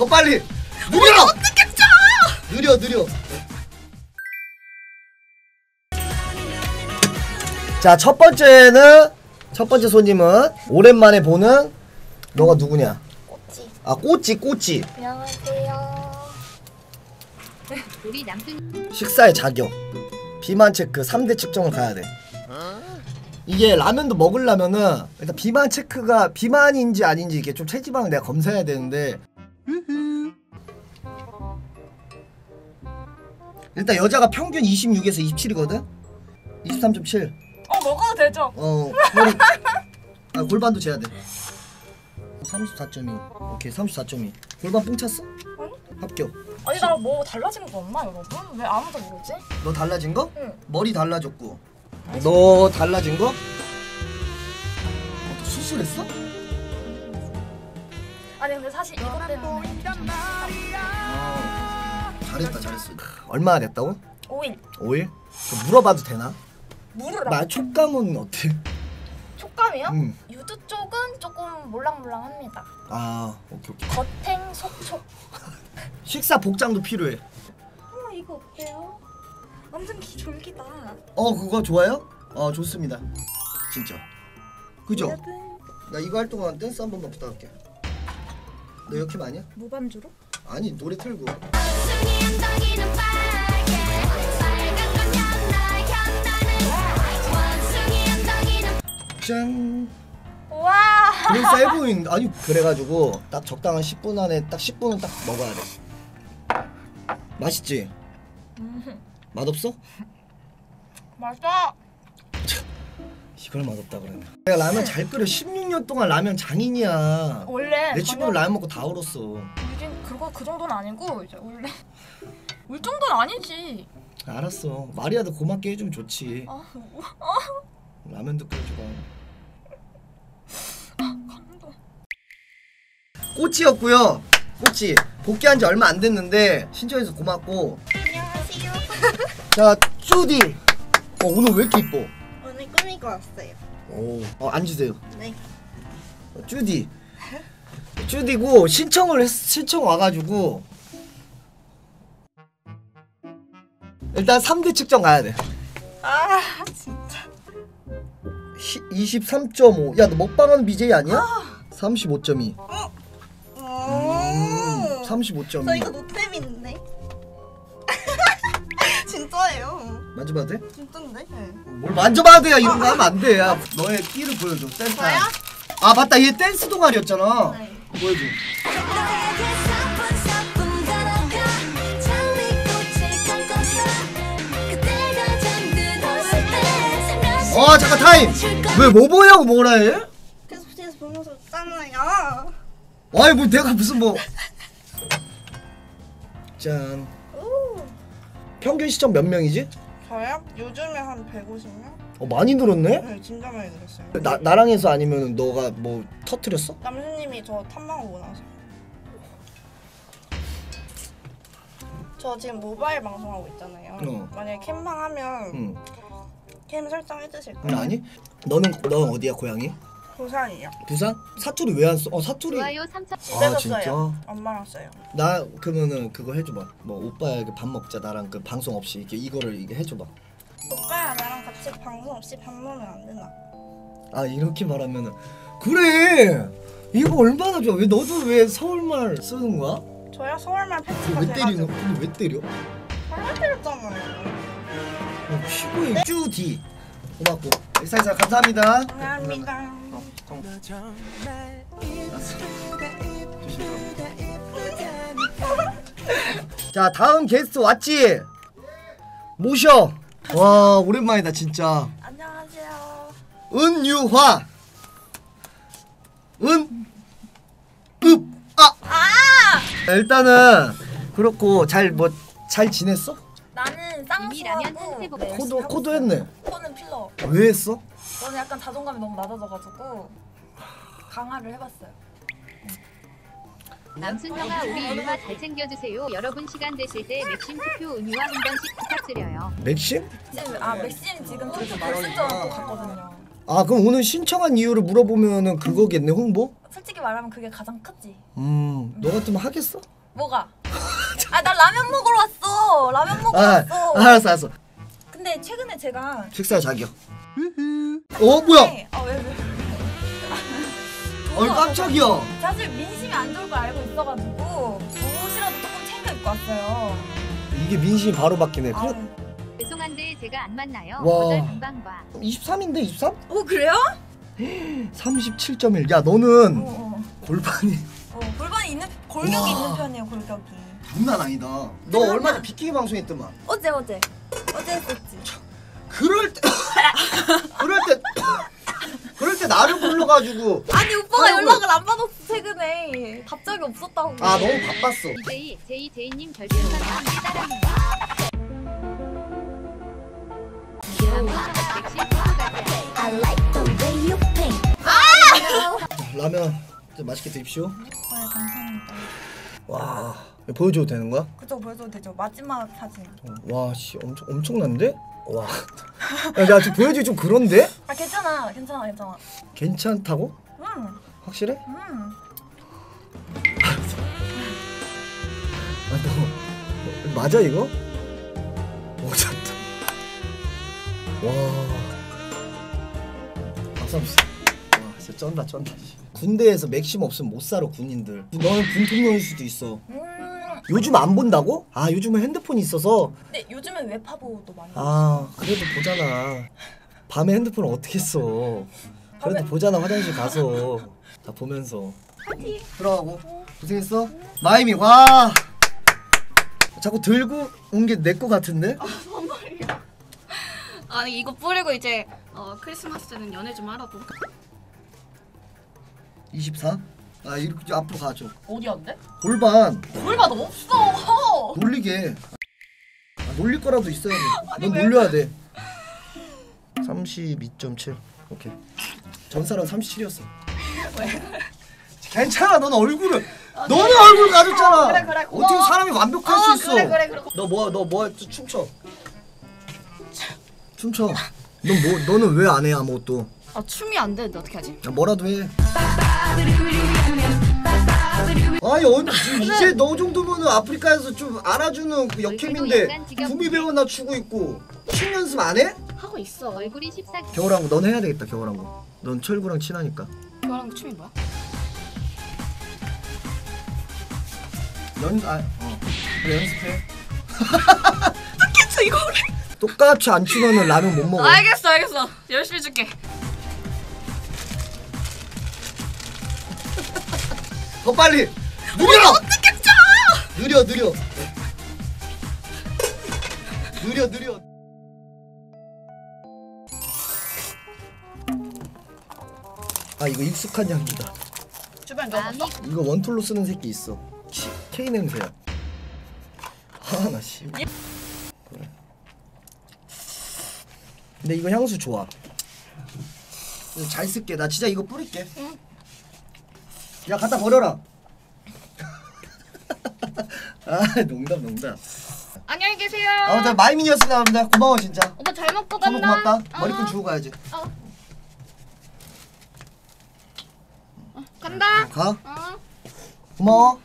더 빨리! 느려! 어떻게 쳐? 느려 느려. 자 첫 번째는 첫 번째 손님은 오랜만에 보는 너가 누구냐? 꼬치. 아 꼬찌 꼬찌. 안녕하세요. 우리 남순 식사의 자격 비만 체크 3대 측정을 가야 돼. 이게 라면도 먹으려면은 일단 비만 체크가 비만인지 아닌지 이게 좀 체지방을 내가 검사해야 되는데 일단 여자가 평균 26에서 27이거든 23.7 어 먹어도 되죠? 어 골, 아 골반도 재야 돼 34.2 오케이 34.2 골반 뽕 찼어? 합격 아니 나 뭐 달라진 거 없나 여러분? 왜 아무도 모르지? 너 달라진 거? 응. 머리 달라졌고 너 달라진 거? 어, 너 수술했어? 아니 근데 사실 이것 때문에 아, 잘했다 잘했어 얼마나 됐다고? 5일 5일? 물어봐도 되나? 물으라. 나 촉감은 어때? 촉감이요? 음. 유두 쪽은 조금 몰랑몰랑합니다. 아 오케이 오케이 겉행 속촉. 식사 복장도 필요해 어 이거 어때요? 완전 기졸기다. 어 그거 좋아요? 어 좋습니다 진짜 그죠? 나 이거 할 동안 댄스 한 번만 부탁할게 너 역캠 아니야? 무반주로? 아니 노래 틀고 짠 와. 그래 세 보인 아니 그래가지고 딱 적당한 10분 안에 딱 10분은 딱 먹어야 돼 맛있지? 맛없어? 맛있어. 이걸 맛없다 그러네. 내가 라면 잘 끓여. 16년 동안 라면 장인이야. 원래 내 친구들 라면 먹고 다 울었어. 유진 그거 그 정도는 아니고 이제 원래 울 정도는 아니지. 알았어. 말이라도 고맙게 해주면 좋지. 아, 라면도 끓여줘봐 꼬치였고요. 꼬치. 복귀한 지 얼마 안 됐는데 신청해서 고맙고. 안녕하세요. 자 쭈디. 어 오늘 왜 이렇게 이뻐 꾸미고 왔어요. 오 어, 앉으세요 네. 어, 쭈디 쭈디고 신청을 했, 신청 와가지고 일단 3대 측정 가야 돼 아 진짜. 23.5 야 너 먹방하는 BJ 아니야? 35.2 음, 오. 35.2 저 이거 노템 만져봐도 돼? 진짜인데? 네. 뭘 만져봐도 돼야 이런 거 하면 안 돼. 야, 너의 끼를 보여줘. 댄스. 저요? 아 맞다. 얘 댄스 동아리였잖아. 네. 보여줘. 어 잠깐 타임. 왜 뭐 보냐고 뭐라 해? 계속 뒤에서 보면서 웃잖아요. 아이 뭐 내가 무슨 뭐. 짠. 오. 평균 시청 몇 명이지? 저요? 요즘에 한 150명? 어 많이 늘었네. 네, 진짜 많이 들었어요. 나 나랑 해서 아니면 너가 뭐 터트렸어? 남수님이 저 탐방 오고 나서. 저 지금 모바일 방송하고 있잖아요. 어. 만약에 캠방 하면 응. 캠 설정해 주실 응 거예요? 아니? 너는 너 어디야 고향이? 부산이요. 부산? 사투리 왜 안 써? 어 사투리. 좋아요 3천 집에서 아, 진짜? 써요. 엄마랑 써요. 나 그러면은 그거 해줘봐. 뭐 오빠야 이렇게 밥 먹자 나랑 그 방송 없이 이렇게 이거를 이게 해줘봐. 오빠야 나랑 같이 방송 없이 밥 먹으면 안 되나? 아 이렇게 말하면은 그래. 이거 얼마나 좋아. 왜 너도 왜 서울말 쓰는 거야? 저야 서울말 팬티가 왜 때리는? 근데 왜 때려? 잘못 때렸잖아요. 어, 피고에 쭈디 고맙고 일사일사 감사합니다. 감사합니다. 정- 자 다음 게스트 왔지? 모셔. 와 오랜만이다 진짜. 안녕하세요. 은유화 은 읍. 아. 일단은 그렇고 잘 뭐 잘 지냈어? 나는 이미 라면 쌍수하고 한 네, 코도 있어요. 했네. 코는 필러. 왜 했어? 저는 약간 자존감이 너무 낮아져가지고 강화를 해봤어요. 남순 형아 우리 유화 잘 챙겨주세요 여러분 시간 되실 때 맥심 투표 은유화 한 번씩 부탁드려요 맥심? 지금 아 맥심 지금 좀 결승전 또 갔거든요. 아 그럼 오늘 신청한 이유를 물어보면은 그거겠네 홍보? 솔직히 말하면 그게 가장 크지. 음 너 같으면 하겠어? 뭐가? 아, 나 라면 먹으러 왔어. 라면 먹으러 아 왔어. 알았어 알았어 근데 최근에 제가 식사에 자기야 어 뭐야 네, 아, 왜, 왜. 어이 깜짝이야 사실 민심이 안 좋을 걸 알고 있어가지고 옷이라도 조금 챙겨 입고 왔어요. 이게 민심이 바로 바뀌네 아우. 죄송한데 제가 안 만나요. 와. 금방과. 23인데 23? 어 그래요? 37.1. 야 너는 어, 어. 골반이 어, 골반이 있는 골격이 와. 있는 편이에요. 골격이. 장난 아니다. 너 얼마 전에 비키니 방송했더만. 어제 어제 어제 했었지. 그럴 때 그럴 때 그럴 때 나를 불러가지고 아니 오빠가 아이고. 연락을 안 받았어 최근에. 갑자기 없었다고. 아 너무 바빴어. DJ JJ님 별풍선 포토 라면 좀 맛있게 드십시오. 네 감사합니다. 와 보여줘도 되는 거야? 그죠 보여줘도 되죠. 마지막 사진. 와 씨 엄청 엄청난데? 와. 야, 야 지금 보여주기 좀 그런데? 아 괜찮아 괜찮아 괜찮아. 괜찮다고? 음 확실해? 음. 아, 너, 맞아 이거? 오 좋다. 와. 박수 한번 쳐. 와 진짜 쩐다 쩐다. 군대에서 맥심 없으면 못 살아 군인들. 너는 군통령일 수도 있어. 음. 요즘 안 본다고? 아 요즘은 핸드폰이 있어서. 근데 요즘엔 웹하보도 많이. 아 그래도 보잖아. 밤에 핸드폰을 어떻게 써? 그래도 보잖아 화장실 가서. 다 보면서. 들어가고 고생했어. 마이미 와. 자꾸 들고 온 게 내 거 같은데? 아니 이거 뿌리고 이제 어, 크리스마스 때는 연애 좀 하라고 24? 아 이렇게 앞으로 가죠. 어디였는데? 골반 골반 없어. 놀리게. 아, 놀릴 거라도 있어야 돼. 넌 놀려야 돼. 32.7. 오케이. 전 사람 37이었어. 괜찮아. 넌 얼굴을 너는 얼굴 가졌잖아. 그래, 그래, 고마워. 어떻게 사람이 완벽할 어, 수 있어? 그래, 그래, 그래. 너뭐너뭐 춤춰. 춤춰. 넌 뭐 너는 왜 안 해 아무것도? 아 춤이 안 되는데 어떻게 하지? 야, 뭐라도 해. 아니 언 이제 너 정도면은 아프리카에서 좀 알아주는 그 역캠인데. 구미 배우나 추고 있고 춤 연습 안 해? 하고 있어 얼굴이 14. 겨울왕국 넌 해야 되겠다 겨울왕국. 넌 철구랑 친하니까. 교환한 춤이 뭐야? 연 아, 어. 그래 연습해. 알겠어 이거 똑같이 안 추면은 라면 못 먹어. 알겠어 알겠어 열심히 줄게 더 빨리. 느려. 어떻게 쳐? 느려 느려. 느려 느려. 아 이거 익숙한 향기다. 주변 넣었어? 이거 원툴로 쓰는 새끼 있어. 치, K 냄새야. 아나 씨. 그래. 근데 이거 향수 좋아. 이거 잘 쓸게. 나 진짜 이거 뿌릴게. 야 갖다 버려라. 아 농담 농담. 안녕히 계세요 아무튼 마이미니였습니다. 여러분들 고마워 진짜. 오빠 잘 먹고 선물 간다 고맙다. 어, 머리끈 주고 가야지. 간다 가. 어. 고마워.